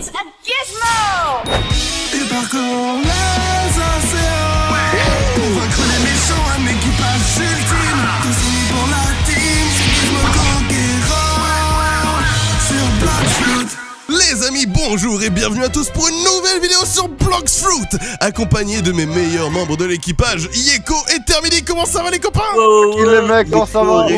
It's a gizmo! Il parcourt les océans Pour vaincre les méchants, un équipage ultime Tous unis pour la team, c'est Gizmo Conquérant Sur Bloodfruit Les amis, bonjour et bienvenue à tous pour une nouvelle vidéo sur Blox Fruit Accompagné de mes meilleurs membres de l'équipage, Yeko et Termini, comment ça va les copains? Qui les mecs, comment ça va Ouais,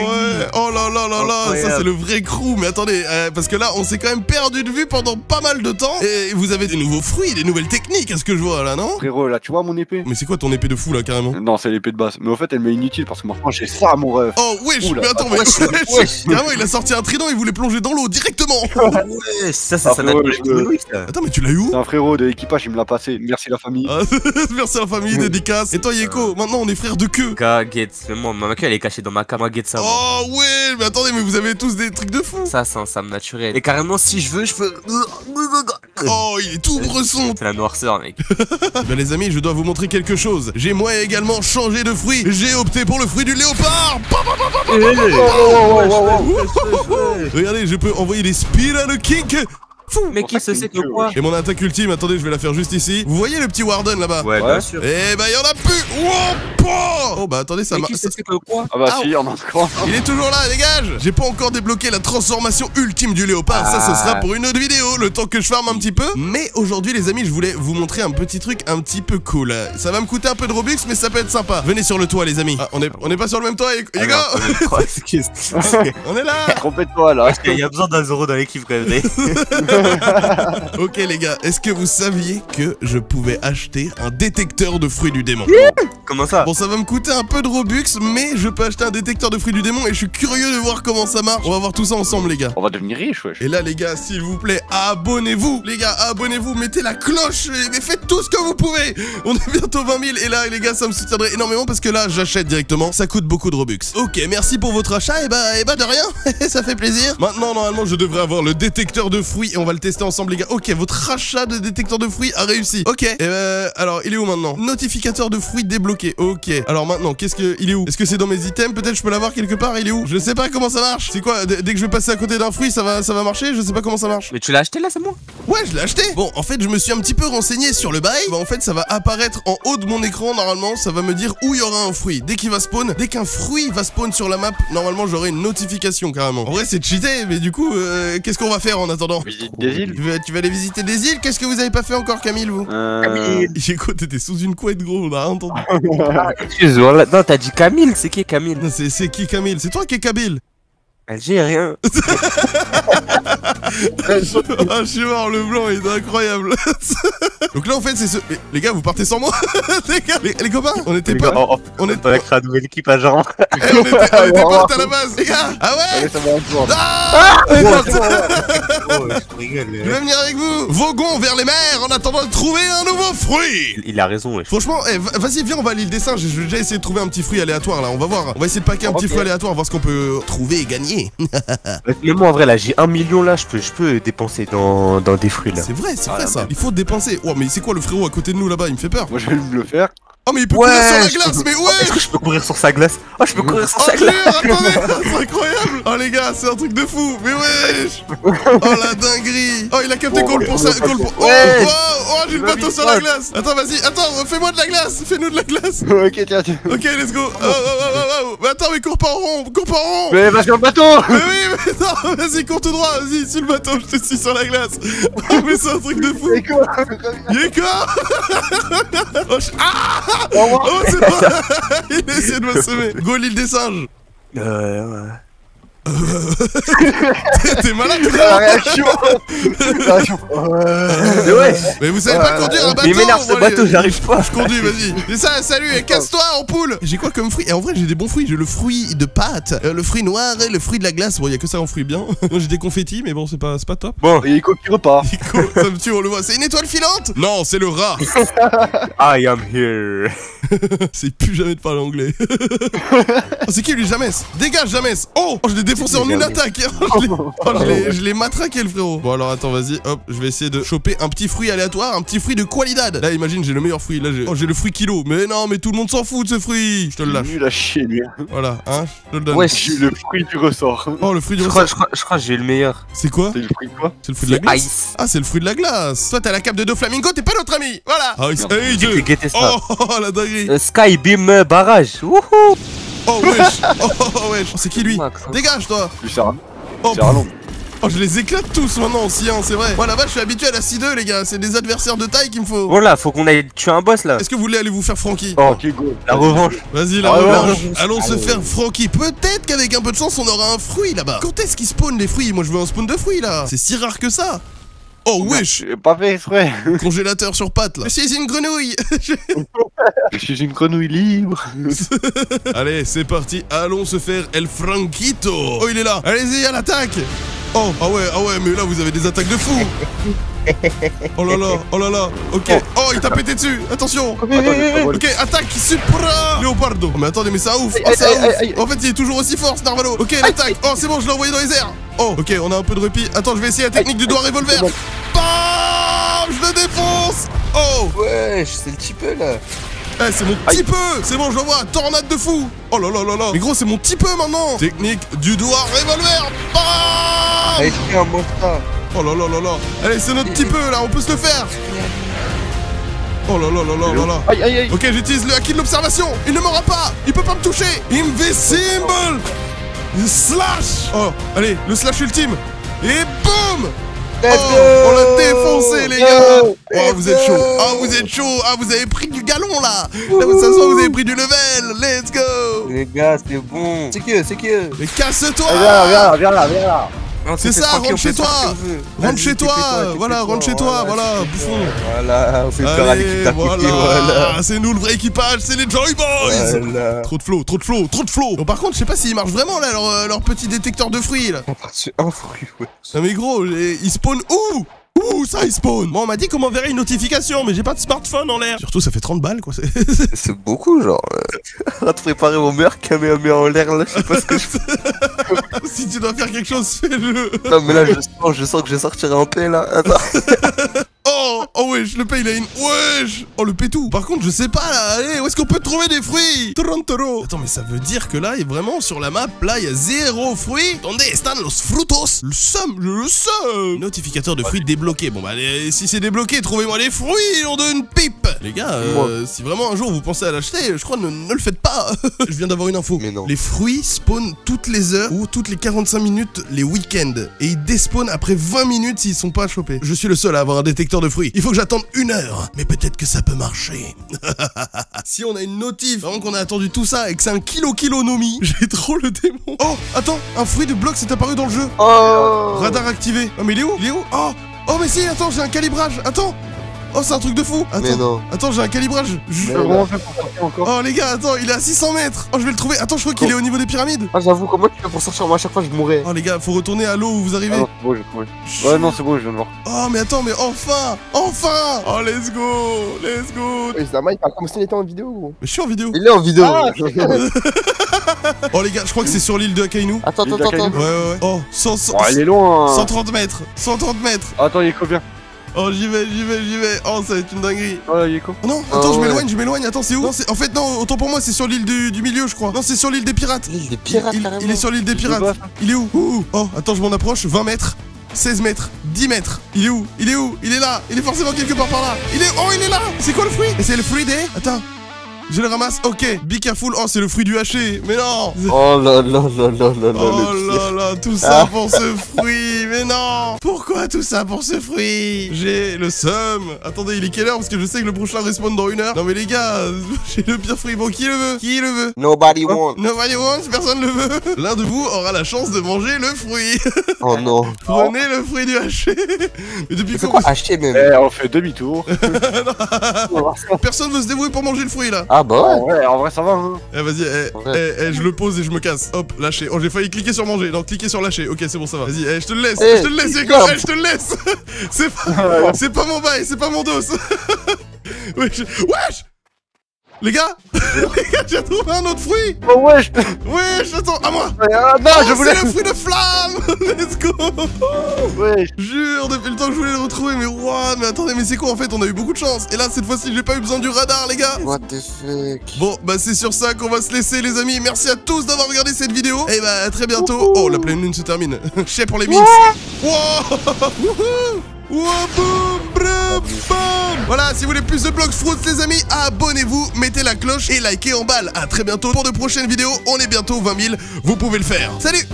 oh là là là là, ça c'est le vrai crew. Mais attendez, euh, parce que là on s'est quand même perdu de vue pendant pas mal de temps. Et vous avez des nouveaux fruits, des nouvelles techniques, à ce que je vois là, non? Frérot, là, tu vois mon épée? Mais c'est quoi ton épée de fou là carrément? Non, c'est l'épée de base. Mais au fait, elle m'est inutile parce que maintenant j'ai ça, mon ref. Oh wesh, Oula, mais attends, mais wesh, wesh, wesh. Carrément il a sorti un trident, il voulait plonger dans l'eau directement Ouais, ça, ça, Ah, ça frérot, ça. Attends mais tu l'as eu où C'est un frérot de l'équipage, il me l'a passé. Merci la famille. Ah, Merci à la famille, dédicace. Et toi Yeko, maintenant on est frères de queue Ka, Get, mais moi, ma queue elle est cachée dans ma Get ça. moi. Oh ouais, mais attendez, mais vous avez tous des trucs de fou Ça, c'est un Sam naturel. Et carrément, si je veux, je peux. Oh, il est tout bresson C'est la noirceur, mec. Ben les amis, je dois vous montrer quelque chose. J'ai moi également changé de fruit. J'ai opté pour le fruit du léopard. Regardez, je peux envoyer des spirales kink. Fou. Mais qui se sait que quoi Et mon attaque ultime, attendez, je vais la faire juste ici. Vous voyez le petit Warden là-bas Ouais, bien sûr. Eh ben, il y en a plus. Oh, oh, oh, bah attendez, ça Mais m'a. qui se sait que quoi Ah bah Ah, si, on en croit. Il est toujours là, dégage J'ai pas encore débloqué la transformation ultime du léopard, ça ce Ah. sera pour une autre vidéo, le temps que je farme un petit peu. Mais aujourd'hui les amis, je voulais vous montrer un petit truc un petit peu cool. Ça va me coûter un peu de Robux, mais ça peut être sympa. Venez sur le toit les amis. Ah, on, est, on est pas sur le même toit, les Ah, gars on est là Trompette-toi là. Il y a besoin d'un zéro dans l'équipe quand même. Ok les gars, est-ce que vous saviez que je pouvais acheter un détecteur de fruits du démon? Comment ça? Bon ça va me coûter un peu de Robux, mais je peux acheter un détecteur de fruits du démon et je suis curieux de voir comment ça marche. On va voir tout ça ensemble les gars. On va devenir riche, wesh. Et là les gars, s'il vous plaît, abonnez-vous Les gars, abonnez-vous, mettez la cloche et faites tout ce que vous pouvez On est bientôt 20 000 et là les gars, ça me soutiendrait énormément parce que là, j'achète directement, ça coûte beaucoup de Robux. Ok, merci pour votre achat, et bah, et bah de rien, ça fait plaisir. Maintenant, normalement, je devrais avoir le détecteur de fruits et on va le tester ensemble les gars. Ok, votre achat de détecteur de fruits a réussi. Ok, et euh, alors, il est où maintenant? Notificateur de fruits débloqué, ok. Alors maintenant, qu'est-ce que... Il est où? Est-ce que c'est dans mes items? Peut-être je peux l'avoir quelque part, il est où? Je sais pas comment ça marche. C'est quoi d- Dès que je vais passer à côté d'un fruit, ça va, ça va marcher? Je sais pas comment ça marche. Mais tu l'as acheté là, c'est bon? Ouais, je l'ai acheté. Bon, en fait, je me suis un petit peu renseigné sur le bail. Bah, en fait, ça va apparaître en haut de mon écran normalement. Ça va me dire où il y aura un fruit. Dès qu'il va spawn, dès qu'un fruit va spawn sur la map, normalement, j'aurai une notification carrément. En vrai, c'est cheaté, mais du coup, euh, qu'est-ce qu'on va faire en attendant? Visite des îles. tu vas, tu vas aller visiter des îles. Qu'est-ce que vous avez pas fait encore, Camille, vous Euh... J'ai quoi T'étais sous une couette, gros, on a rien entendu. Excuse-moi, là- non, t'as dit Camille, c'est qui Camille? C'est qui, Camille? C'est toi qui es Kabyle Algérien. Ah, je suis mort, le blanc il est incroyable. Donc là, en fait, c'est ce. Mais, les gars, vous partez sans moi les, gars, les, les copains On était pas. On est- on a créé un nouvel équipe à. Eh, on était, on était potes à la base, les gars Ah ouais. Ah Oh, je rigole. Je vais venir avec vous Voguons vers les mers en attendant de trouver un nouveau fruit Il a raison, wesh. Franchement, eh, va- vas-y, viens, on va à l'île des singes. Je vais déjà essayer de trouver un petit fruit aléatoire là. On va voir. On va essayer de paquer un petit fruit aléatoire, voir ce qu'on peut trouver et gagner. Mais moi, en vrai, là, j'ai un million là, je peux, je peux dépenser dans, dans des fruits là. C'est vrai, c'est Ah, vrai ça. Il faut dépenser. Oh, mais c'est quoi le frérot à côté de nous là-bas? Il me fait peur. Moi, je vais le faire. Oh, mais il peut Ouais, courir sur la glace, peux- mais Est-ce ouais que je peux courir sur sa glace? Oh, je peux courir sur Oh, sa glace. merde, attendez C'est incroyable. Oh, les gars, c'est un truc de fou Mais wesh. Oh, la dinguerie. Oh, il a capté à... qu'on le- pas- Oh, oh, oh, j'ai le bateau sur la glace. Attends, vas-y, attends, fais-moi de la glace Fais-nous de la glace. Ok, tiens, tiens. Ok, let's go. Oh, oh, oh, oh, oh. Mais attends, mais cours pas en rond Cours pas en rond. Mais va sur le bateau. Mais oui, mais non Vas-y, cours tout droit Vas-y, sur le bateau, je te suis sur la glace. Oh, mais c'est un truc de fou. C'est quoi? Oh, Ah. Oh, c'est pas... Il a essayé de me semer Go, l'île des singes. Euh, ouais. T'es malade, La réaction La réaction. Mais ouais Mais vous savez pas conduire un bateau Mais il m'énerve ce bateau, j'arrive pas Je conduis, vas-y. C'est ça, salut, et casse-toi en poule. J'ai quoi comme fruit? Et en vrai, j'ai des bons fruits. J'ai le fruit de pâte, euh, le fruit noir et le fruit de la glace. Bon, y a que ça en fruit bien. Moi, j'ai des confettis, mais bon, c'est pas, c'est pas top. Bon, Et il qui repart. Nico, ça me tue, on le voit. C'est une étoile filante? Non, c'est le rat. I am here C'est plus jamais de parler anglais. oh, c'est qui lui, James? Dégage, James Oh, oh je l'ai défoncé en une attaque je l'ai- matraqué, le frérot. Bon, alors attends, vas-y, hop, je vais essayer de choper un petit fruit aléatoire, un petit fruit de qualidad. Là, imagine, j'ai le meilleur fruit. Là, j'ai oh, j'ai le fruit kilo. Mais non, mais tout le monde s'en fout de ce fruit. Je te le lâche. Nul à chier, lui. Voilà, hein, je te le donne. Ouais, J'ai eu le fruit du ressort. Oh, le fruit du Je ressort. je crois, je crois que j'ai eu le meilleur. C'est quoi C'est le fruit de quoi C'est le fruit de la glace Ice. Ah, c'est le fruit de la glace. Toi, t'as la cape de Doflamingo, t'es pas notre ami. Voilà. Ice. Oh, la dinguerie. Euh, Sky Beam euh, barrage. Wouhou. Oh, wesh. Oh, oh, wesh. Oh, c'est qui lui hein. Dégage, toi. Lui, c'est un. Oh. Oh, je les éclate tous maintenant aussi, hein, c'est vrai. Moi là-bas, je suis habitué à la C2, les gars. C'est des adversaires de taille qu'il me faut. Voilà, faut qu'on aille tuer un boss là. Est-ce que vous voulez aller vous faire Frankie Oh, Ok, go. la revanche. Vas-y, la Ah, revanche. ouais. Allons se faire Frankie. Peut-être qu'avec un peu de chance, on aura un fruit là-bas. Quand est-ce qu'ils spawnent les fruits? Moi, je veux un spawn de fruits là. C'est si rare que ça. Oh, wesh. J'ai pas fait exprès. Congélateur sur pattes là. Je suis une grenouille. Je suis une grenouille libre. Allez, c'est parti. Allons se faire El Franquito. Oh, il est là. Allez-y, à l'attaque. Oh, ah ouais, ah ouais, mais là, vous avez des attaques de fou. Oh là là, oh là là. Ok. Oh, il t'a pété dessus. Attention. Volé. Ok, attaque supra Léopardo. Oh, mais attendez, mais ça ouf. Oh, ça ouf. En fait, il est toujours aussi fort, ce Narvalo. Ok, l'attaque. Oh, c'est bon, je l'ai envoyé dans les airs. Oh, ok, on a un peu de répit. Attends, je vais essayer la technique du doigt revolver. bon. Bam Je le défonce. Oh. Wesh, c'est le petit peu là. Eh, c'est mon petit peu. C'est bon, je le vois, tornade de fou. Oh là là là là. Mais gros, c'est mon petit peu maintenant. Technique du doigt revolver. Bam. Allez, fais un monstre. Oh là là là là. Allez, c'est notre petit peu, là, on peut se le faire. Oh là là là là là là. Aïe, aïe, aïe. Ok, j'utilise le haki de l'observation. Il ne m'aura pas. Il peut pas me toucher. Invisible Slash Oh, allez, le slash ultime. Et boum Let's Oh, go. on l'a défoncé les gars. Go Oh vous êtes chaud. Ah vous êtes chaud. Ah vous avez pris du galon là. Là ça se voit vous avez pris du level. Let's go. Les gars, c'est bon. C'est que, c'est que. Mais casse-toi. Allez, Viens là, viens là, viens là, viens. là. Non, C'est ça, rentre chez toi. Rentre chez toi Voilà, rentre chez toi Voilà, bouffon Voilà, on fait peur à l'équipe voilà voilà. C'est nous le vrai équipage C'est les Joy Boys. Trop de flow, trop de flow, trop de flow Bon par contre je sais pas s'ils marchent vraiment là leur, euh, petit détecteur de fruits là On part sur un fruit, ouais. Non mais gros, ils spawnent où? Ouh, ça, il spawn Moi, on m'a dit qu'on m'enverrait une notification, mais j'ai pas de smartphone en l'air. Surtout, ça fait 30 balles, quoi. c'est- C'est beaucoup, genre. euh, À te préparer au meilleur Kamehameha en l'air, là, je sais pas ce que je fais. si tu dois faire quelque chose, fais-le. Non, mais là, je sens, je sens que je sortirai en paix, là. Attends. Oh, oh wesh, le paye, il a une... Wesh. Oh, le pétou. Par contre, je sais pas, là, allez, où est-ce qu'on peut trouver des fruits? Toronto Attends, mais ça veut dire que là, il a vraiment, sur la map, là, il y a zéro fruit. Donde están los frutos? Le somme, je le somme Notificateur de fruits débloqué. Bon, bah, allez, si c'est débloqué, trouvez-moi les fruits, on donne une pipe. Les gars, euh, si vraiment un jour vous pensez à l'acheter, je crois, ne, ne le faites pas. Je viens d'avoir une info. Mais non. Les fruits spawnent toutes les heures ou toutes les 45 minutes les week-ends. Et ils despawnent après 20 minutes s'ils sont pas chopés. Je suis le seul à avoir un détecteur de Il faut que j'attende une heure. Mais peut-être que ça peut marcher. si on a une notif, vraiment qu'on a attendu tout ça et que c'est un kilo kilo nomi, j'ai trop le démon. Oh, attends, un fruit de bloc s'est apparu dans le jeu. Oh Radar activé. Oh, mais il est où? Il est où? Oh, oh, mais si, attends, j'ai un calibrage. Attends. Oh, c'est un truc de fou. Attends. Mais non. Attends, j'ai un calibrage. Je- Mais comment on fait pour sortir encore Oh les gars, attends, il est à 600 mètres Oh je vais le trouver, attends je crois qu'il est au niveau des pyramides Ah, j'avoue, comment tu fais pour sortir Moi, à chaque fois, je mourrais. Oh les gars, faut retourner à l'eau où vous Ah arrivez non, c'est bon, j'ai trouvé. Ouais, non, c'est bon, je viens de voir. Oh mais attends, mais enfin Enfin Oh let's go Let's go Zama, il parle comme s'il était en vidéo, gros. Mais je suis en vidéo Il est en vidéo. Ah, Oh les gars, je crois que c'est sur l'île de Akainu Attends, attends, attends. Ouais ouais ouais Oh, 100, 100, Oh, il est loin. hein. 130 mètres 130 mètres Attends, il est combien? Oh j'y vais, j'y vais, j'y vais Oh ça va être une dinguerie Oh, il est quoi Oh non, Ah attends, je ouais. m'éloigne, je m'éloigne, attends, c'est où? Non, c'est... En fait, non, autant pour moi, c'est sur l'île du, du milieu, je crois. Non, c'est sur l'île des pirates. L'île des pirates, il, il- carrément. il est sur l'île des Je pirates. Il est où, Oh, attends, je m'en approche. 20 mètres, 16 mètres, 10 mètres. Il est où? Il est où? Il est là. Il est forcément quelque part par là. Il est. Oh, il est là C'est quoi le fruit? Et c'est le fruit des. Attends. Je le ramasse. Ok. Be careful. Oh, c'est le fruit du haché. Mais non Oh là là là là là là. Oh là là, tout ça pour ce fruit, mais non Pourquoi tout ça pour ce fruit? J'ai le seum Attendez, il est quelle heure? Parce que je sais que le prochain respawn dans une heure. Non mais les gars, j'ai le pire fruit. Bon, qui le veut? Qui le veut? Nobody wants. Nobody wants, personne le veut. L'un de vous aura la chance de manger le fruit. Oh non. Prenez le fruit du haché. Mais depuis quand quoi acheter même? Eh, on fait demi-tour. personne veut se dévouer pour manger le fruit là Ah bah ouais. Ouais, en vrai, ça va. Hein. Eh vas-y, eh, Ouais. eh, eh, je le pose et je me casse. Hop, lâcher. Oh, j'ai failli cliquer sur manger. Non, cliquer sur lâcher. Ok, c'est bon, ça va. Vas-y, eh, je te le laisse. Eh, je te le laisse, Diego. Eh, je te le laisse. c'est pas, c'est pas mon bail, c'est pas mon dos. Wesh, wesh. Les gars Les gars, j'ai trouvé un autre fruit Oh wesh Ouais, j'attends, à moi Ah non, Oh, je voulais... C'est le fruit de flamme Let's go Wesh Jure, depuis le temps que je voulais le retrouver, mais waouh, mais attendez, mais c'est quoi en fait On a eu beaucoup de chance. Et là, cette fois-ci, j'ai pas eu besoin du radar, les gars. What the fuck? Bon, bah c'est sur ça qu'on va se laisser, les amis. Merci à tous d'avoir regardé cette vidéo. Et bah, à très bientôt. Oh, la pleine lune se termine. Sais pour les mix. Wow Voilà, si vous voulez plus de blogs fruits, les amis, abonnez-vous, mettez la cloche et likez en balle. À très bientôt pour de prochaines vidéos. On est bientôt 20 000. Vous pouvez le faire. Salut